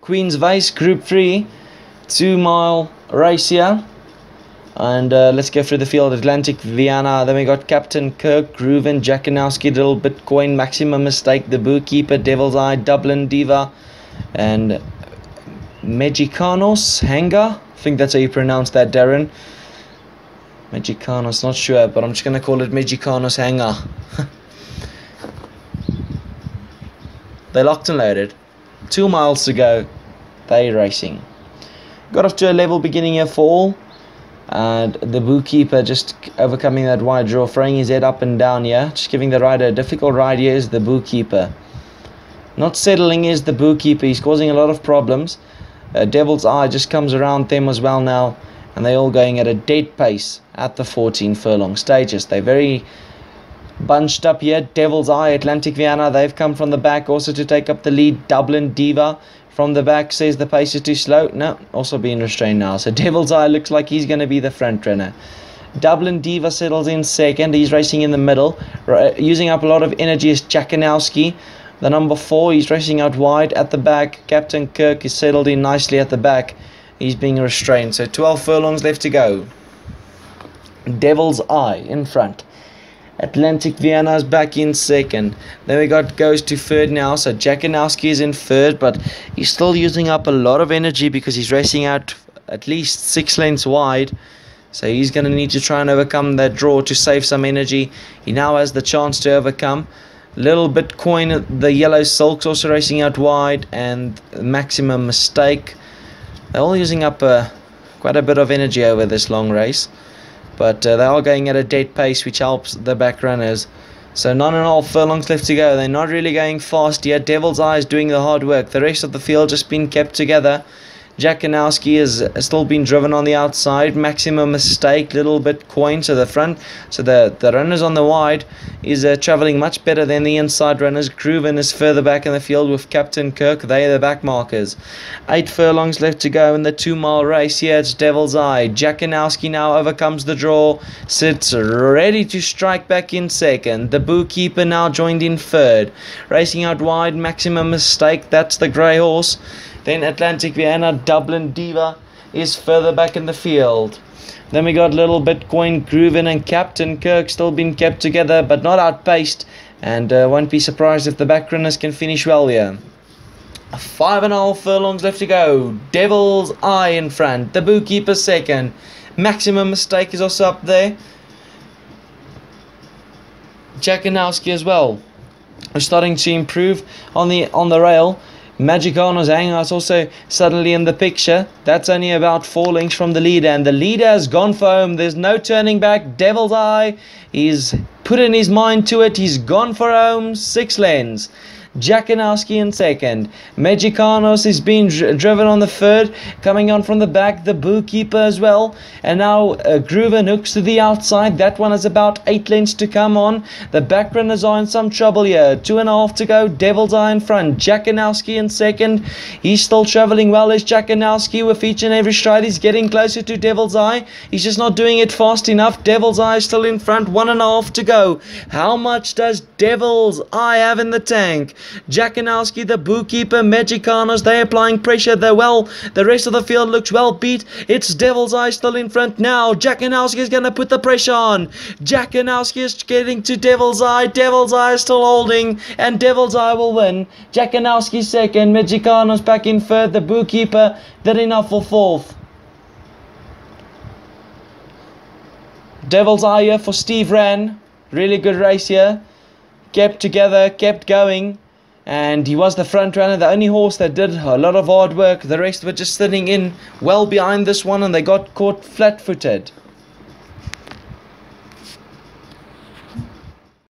Queen's Vase Group 3 two mile race here. And uh, let's go through the field. Atlantic Vienna. Then we got Captain Kirk, Grooven, Jackanowski, Little Bitcoin, Maximum Mistake, The Bookkeeper, Devil's Eye, Dublin Diva, and Mexicanos Hanger. I think that's how you pronounce that, Darren. Mexicanos, not sure, but I'm just going to call it Mexicanos Hanger. they locked and loaded. Two miles to go. They racing. Got off to a level beginning here for all. And the bookkeeper just overcoming that wide draw, throwing his head up and down here. Just giving the rider a difficult ride here is the bookkeeper. Not settling is the bookkeeper. He's causing a lot of problems. Uh, Devil's Eye just comes around them as well now. And they're all going at a dead pace at the 14 furlong stages. They're very bunched up here. Devil's Eye, Atlantic Vienna, they've come from the back also to take up the lead. Dublin Diva from the back says the pace is too slow. No, also being restrained now. So Devil's Eye looks like he's going to be the front runner. Dublin Diva settles in second. He's racing in the middle. Using up a lot of energy is Jakanowski. The number four, he's racing out wide at the back. Captain Kirk is settled in nicely at the back. He's being restrained. So 12 furlongs left to go. Devil's Eye in front. Atlantic Vienna is back in second. Then we got goes to third now. So Jakanowski is in third, but he's still using up a lot of energy because he's racing out at least six lengths wide. So he's going to need to try and overcome that draw to save some energy. He now has the chance to overcome. Little Bitcoin, the yellow sulks also racing out wide, and maximum mistake. They're all using up uh, quite a bit of energy over this long race but uh, they are going at a dead pace which helps the back runners so nine and a half furlongs left to go. They're not really going fast yet. Devil's eye is doing the hard work. The rest of the field just been kept together Jack Kanowski has still been driven on the outside. Maximum mistake, little Bitcoin to the front. So the, the runners on the wide is uh, traveling much better than the inside runners. Grooven is further back in the field with Captain Kirk. They are the back markers. Eight furlongs left to go in the two mile race. Here it's Devil's Eye. Jack Kanowski now overcomes the draw. Sits ready to strike back in second. The bookkeeper now joined in third. Racing out wide, maximum mistake. That's the grey horse. Then Atlantic Vienna, Dublin Diva is further back in the field. Then we got Little Bitcoin, Grooven, and Captain Kirk still being kept together, but not outpaced. And uh, won't be surprised if the back runners can finish well here. Five and a half furlongs left to go. Devil's Eye in front. The bookkeeper second. Maximum mistake is also up there. Jakanowski as well. We're starting to improve on the on the rail. Magicano's hangout also suddenly in the picture. That's only about four lengths from the leader, and the leader has gone for home. There's no turning back. Devil's Eye. He's put in his mind to it. He's gone for home. Six lanes. Jakanowski in second. Mexicanos is being dr driven on the third. Coming on from the back, the bookkeeper as well. And now uh, hooks to the outside. That one has about eight lengths to come on. The back runners are in some trouble here. Two and a half to go. Devil's Eye in front. Jakanowski in second. He's still traveling well as Jakanowski with each and every stride. He's getting closer to Devil's Eye. He's just not doing it fast enough. Devil's Eye is still in front. One and a half to go. How much does Devil's Eye have in the tank? Jakanowski, the bookkeeper, Mexicanos, they're applying pressure. They're well. The rest of the field looks well beat. It's Devil's Eye still in front now. Jakanowski is going to put the pressure on. Jakanowski is getting to Devil's Eye. Devil's Eye is still holding, and Devil's Eye will win. Jakanowski second. Mexicanos back in third. The bookkeeper did enough for fourth. Devil's Eye here for Steve Wren. Really good race here. Kept together, kept going and he was the front runner, the only horse that did a lot of hard work. The rest were just sitting in well behind this one, and they got caught flat footed.